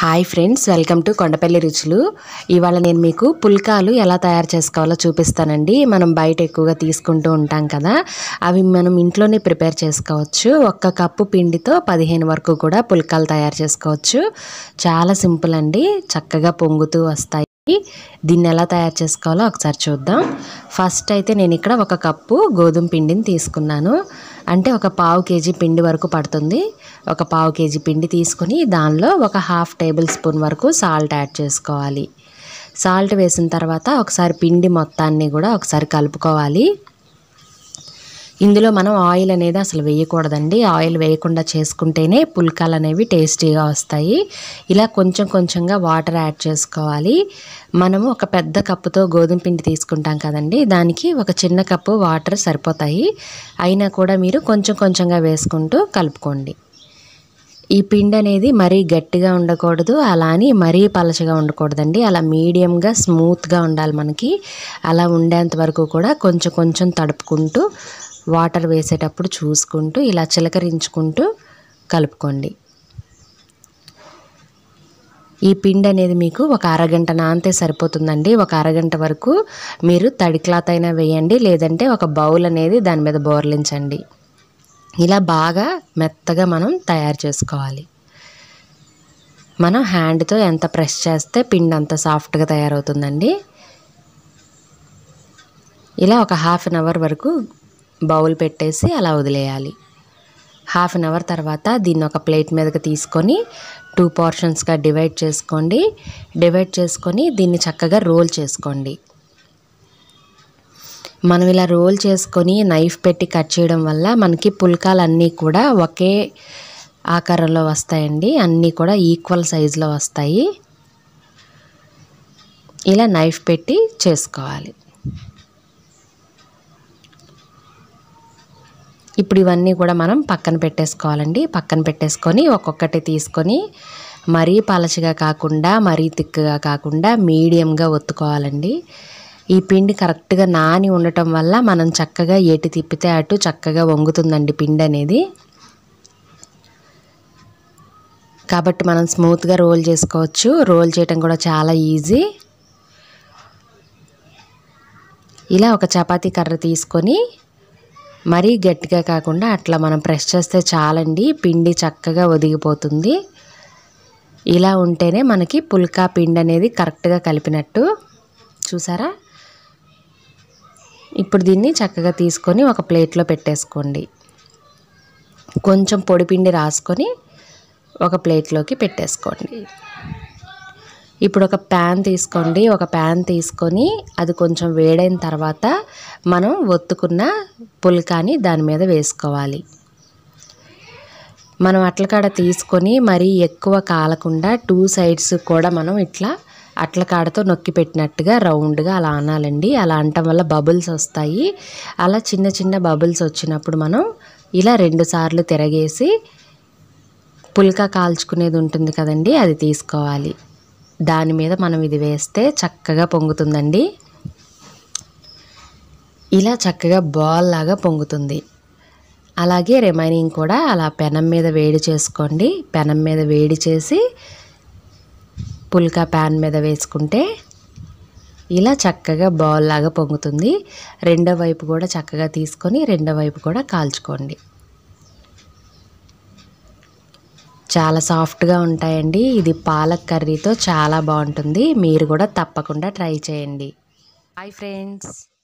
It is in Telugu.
Hi friends welcome to Kondapalli రుచులు. ఇవాళ నేను మీకు పుల్కాలు ఎలా తయారు చేసుకోవాలో చూపిస్తానండి. మనం బయట ఎక్కువగా తీసుకుంటూ ఉంటాం కదా అవి మనం ఇంట్లోనే ప్రిపేర్ చేసుకోవచ్చు. ఒక్క కప్పు పిండితో పదిహేను వరకు కూడా పుల్కాలు తయారు చేసుకోవచ్చు. చాలా సింపుల్ అండి చక్కగా పొంగుతూ వస్తాయి. దీన్ని ఎలా తయారు చేసుకోవాలో ఒకసారి చూద్దాం. ఫస్ట్ అయితే నేను ఇక్కడ ఒక కప్పు గోధుమ పిండిని తీసుకున్నాను. అంటే ఒక పావు కేజీ పిండి వరకు పడుతుంది. ఒక పావు కేజీ పిండి తీసుకొని దానిలో ఒక హాఫ్ టేబుల్ స్పూన్ వరకు సాల్ట్ యాడ్ చేసుకోవాలి. సాల్ట్ వేసిన తర్వాత ఒకసారి పిండి మొత్తాన్ని కూడా ఒకసారి కలుపుకోవాలి. ఇందులో మనం ఆయిల్ అనేది అసలు వేయకూడదండి. ఆయిల్ వేయకుండా చేసుకుంటేనే పుల్కాలు అనేవి టేస్టీగా వస్తాయి. ఇలా కొంచెం కొంచెంగా వాటర్ యాడ్ చేసుకోవాలి. మనము ఒక పెద్ద కప్పుతో గోధుమ పిండి తీసుకుంటాం కదండి. దానికి ఒక చిన్న కప్పు వాటర్ సరిపోతాయి. అయినా కూడా మీరు కొంచెం కొంచెంగా వేసుకుంటూ కలుపుకోండి. ఈ పిండి అనేది మరీ గట్టిగా ఉండకూడదు. అలా అని మరీ పలచగా ఉండకూడదండి. అలా మీడియంగా స్మూత్గా ఉండాలి మనకి. అలా ఉండేంత వరకు కూడా కొంచెం కొంచెం తడుపుకుంటూ వాటర్ వేసేటప్పుడు చూసుకుంటూ ఇలా చిలకరించుకుంటూ కలుపుకోండి. ఈ పిండి అనేది మీకు ఒక అరగంట నానితే సరిపోతుందండి. ఒక అరగంట వరకు మీరు తడి క్లాత్ అయినా వేయండి లేదంటే ఒక బౌల్ అనేది దాని మీద బోర్లించండి. ఇలా బాగా మెత్తగా మనం తయారు చేసుకోవాలి. మనం హ్యాండ్తో ఎంత ప్రెస్ చేస్తే పిండి అంత సాఫ్ట్గా తయారవుతుందండి. ఇలా ఒక హాఫ్ అన్ అవర్ వరకు బౌల్ పెట్టేసి అలా వదిలేయాలి. హాఫ్ అన్ అవర్ తర్వాత దీన్ని ఒక ప్లేట్ మీదకి తీసుకొని టూ పోర్షన్స్గా డివైడ్ చేసుకోండి. డివైడ్ చేసుకొని దీన్ని చక్కగా రోల్ చేసుకోండి. మనం ఇలా రోల్ చేసుకొని నైఫ్ పెట్టి కట్ చేయడం వల్ల మనకి పుల్కాలన్నీ కూడా ఒకే ఆకారంలో వస్తాయండి. అన్నీ కూడా ఈక్వల్ సైజులో వస్తాయి. ఇలా నైఫ్ పెట్టి చేసుకోవాలి. ఇప్పుడు ఇవన్నీ కూడా మనం పక్కన పెట్టేసుకోవాలండి. పక్కన పెట్టేసుకొని ఒక్కొక్కటి తీసుకొని మరీ పలచగా కాకుండా మరీ తిక్కుగా కాకుండా మీడియంగా ఒత్తుకోవాలండి. ఈ పిండి కరెక్ట్గా నాని ఉండటం వల్ల మనం చక్కగా ఏటి తిప్పితే అటు చక్కగా వంగుతుందండి పిండి అనేది. కాబట్టి మనం స్మూత్గా రోల్ చేసుకోవచ్చు. రోల్ చేయటం కూడా చాలా ఈజీ. ఇలా ఒక చపాతీ కర్ర తీసుకొని మరీ గట్టిగా కాకుండా అట్లా మనం ప్రెస్ చేస్తే చాలండి. పిండి చక్కగా ఒదిగిపోతుంది. ఇలా ఉంటేనే మనకి పుల్కా పిండి అనేది కరెక్ట్గా కలిపినట్టు. చూసారా? ఇప్పుడు దీన్ని చక్కగా తీసుకొని ఒక ప్లేట్లో పెట్టేసుకోండి. కొంచెం పొడి పిండి రాసుకొని ఒక ప్లేట్లోకి పెట్టేసుకోండి. ఇప్పుడు ఒక ప్యాన్ తీసుకోండి. ఒక ప్యాన్ తీసుకొని అది కొంచెం వేడైన తర్వాత మనం ఒత్తుకున్న పుల్కాని దాని మీద వేసుకోవాలి. మనం అట్లకాడ తీసుకొని మరీ ఎక్కువ కాలకుండా టూ సైడ్స్ కూడా మనం ఇట్లా అట్లకాడతో నొక్కి పెట్టినట్టుగా రౌండ్గా అలా అనాలండి. అలా అనటం వల్ల బబుల్స్ వస్తాయి. అలా చిన్న చిన్న బబుల్స్ వచ్చినప్పుడు మనం ఇలా రెండు సార్లు తిరగేసి పుల్కా కాల్చుకునేది ఉంటుంది కదండి అది తీసుకోవాలి. దాని మీద మనం ఇది వేస్తే చక్కగా పొంగుతుందండి. ఇలా చక్కగా బాల్ లాగా పొంగుతుంది. అలాగే రిమైనింగ్ కూడా అలా పెనం మీద వేడి చేసుకోండి. పెనం మీద వేడి చేసి పుల్కా ప్యాన్ మీద వేసుకుంటే ఇలా చక్కగా బాల్ లాగా పొంగుతుంది. రెండో వైపు కూడా చక్కగా తీసుకొని రెండో వైపు కూడా కాల్చుకోండి. చాలా సాఫ్ట్గా ఉంటాయండి. ఇది పాలక్ కర్రీతో చాలా బాగుంటుంది. మీరు కూడా తప్పకుండా ట్రై చేయండి. Hi friends.